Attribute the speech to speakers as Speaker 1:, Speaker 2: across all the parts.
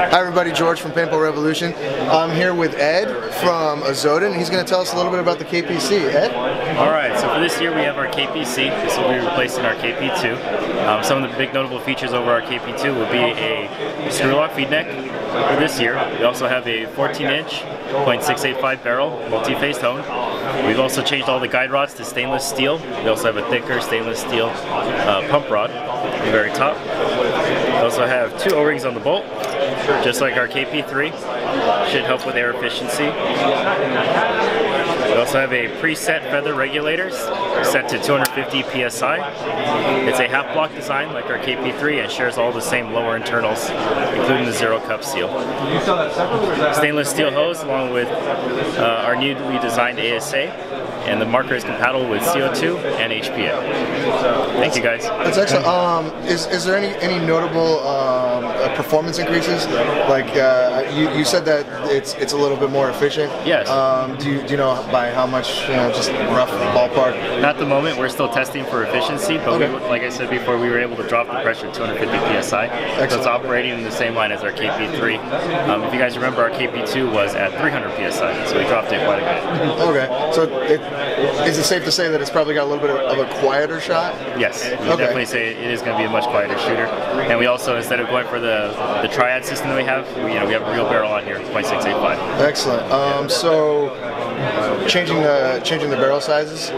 Speaker 1: Hi everybody, George from Paintball Revolution. I'm here with Ed from Azodin. He's going to tell us a little bit about the KPC. Ed?
Speaker 2: Alright, so for this year we have our KPC. This will be replacing our KP2. Um, some of the big notable features over our KP2 will be a screw lock feed neck for this year. We also have a 14 inch .685 barrel multi-phase hone. We've also changed all the guide rods to stainless steel. We also have a thicker stainless steel uh, pump rod at the very top. We also have two O-rings on the bolt, just like our KP3. Should help with air efficiency. We also have a preset feather regulators set to 250 psi. It's a half block design like our KP3 and shares all the same lower internals, including the zero cup seal. Stainless steel hose along with uh, our newly designed ASA and the marker is compatible with CO2 and HPA. Thank you guys.
Speaker 1: That's excellent. Um, is, is there any, any notable um, uh, performance increases? Like uh, you, you said that it's it's a little bit more efficient.
Speaker 2: Yes.
Speaker 1: Um, do, you, do you know by how much, you know, just rough ballpark?
Speaker 2: Not the moment. We're still testing for efficiency, but okay. we, like I said before, we were able to drop the pressure to 250 psi. Excellent. So it's operating in the same line as our KP3. Um, if you guys remember, our KP2 was at 300 psi, so we dropped it quite a bit.
Speaker 1: Okay. So it, is it safe to say that it's probably got a little bit of a quieter shot?
Speaker 2: Yes, we okay. definitely say it is going to be a much quieter shooter. And we also, instead of going for the the triad system that we have, we, you know, we have a real barrel on here, .685.
Speaker 1: Excellent. Um, so changing the changing the barrel sizes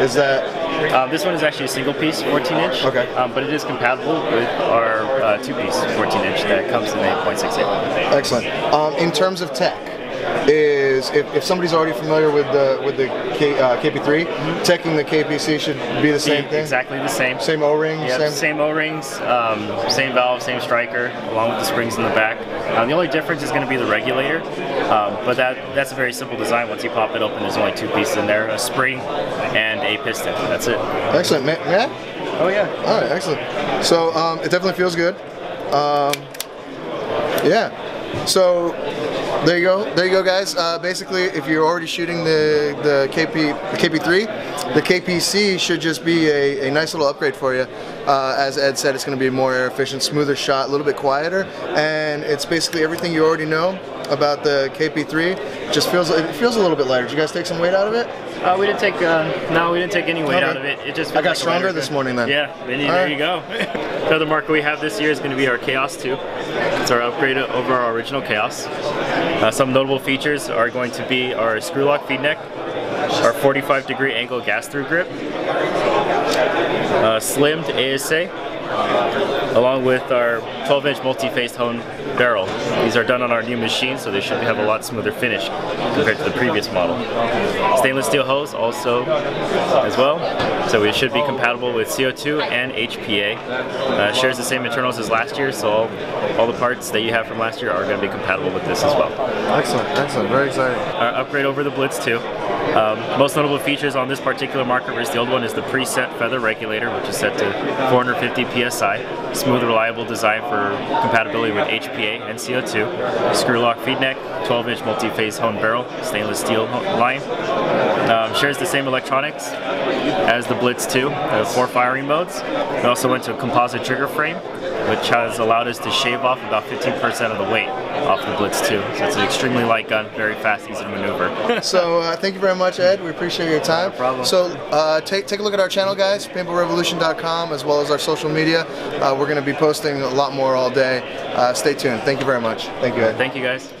Speaker 1: is that
Speaker 2: uh, this one is actually a single piece 14 inch.
Speaker 1: Okay.
Speaker 2: Um, but it is compatible with our uh, two piece 14 inch that comes in a .68
Speaker 1: excellent. Um, in terms of tech is if, if somebody's already familiar with the with the K, uh, KP3, mm-hmm. teching the KPC should be the same thing.
Speaker 2: Exactly the same.
Speaker 1: Same O-rings.
Speaker 2: Yep, same, same O-rings, um, same valve, same striker, along with the springs in the back. Um, the only difference is going to be the regulator, um, but that that's a very simple design. Once you pop it open, there's only two pieces in there: a spring and a piston. That's it.
Speaker 1: Excellent, man.
Speaker 2: Oh yeah.
Speaker 1: All right, excellent. So um, it definitely feels good. Um, yeah. So there you go. There you go, guys. Uh, basically, if you're already shooting the the KP the KP3, the KPC should just be a, a nice little upgrade for you. Uh, as Ed said, it's going to be more air efficient, smoother shot, a little bit quieter, and it's basically everything you already know about the KP3. Just feels it feels a little bit lighter. Did you guys take some weight out of it?
Speaker 2: Uh, we didn't take uh, no, we didn't take any weight okay. out of it. It just
Speaker 1: I got
Speaker 2: like
Speaker 1: stronger this morning then.
Speaker 2: Yeah, there right. you go. the other marker we have this year is going to be our KAOS 2. It's our upgrade over our original KAOS. Uh, some notable features are going to be our screw lock feed neck, our 45 degree angle gas through grip, uh, slimmed ASA, along with our 12 inch multi-phase hone barrel. These are done on our new machine so they should have a lot smoother finish compared to the previous model. Stainless steel hose also as well so it should be compatible with CO2 and HPA. Uh, shares the same internals as last year so all, all the parts that you have from last year are going to be compatible with this as well.
Speaker 1: Excellent, excellent, very exciting.
Speaker 2: Our upgrade over the Blitz 2. Um, most notable features on this particular marker versus the old one is the preset feather regulator which is set to 450 psi. Smooth, reliable design for compatibility with HPA and CO2. Screw lock feed neck, 12 inch multi-phase hone barrel, stainless steel line. Um, shares the same electronics as the Blitz 2, the four firing modes. We also went to a composite trigger frame which has allowed us to shave off about 15% of the weight off the Blitz 2. So it's an extremely light gun, very fast, easy to maneuver.
Speaker 1: so uh, thank you very much, Ed. We appreciate your time.
Speaker 2: No problem.
Speaker 1: So uh, take, take a look at our channel, guys, paintballrevolution.com, as well as our social media. Uh, we're going to be posting a lot more all day. Uh, stay tuned. Thank you very much. Thank you, Ed.
Speaker 2: Thank you, guys.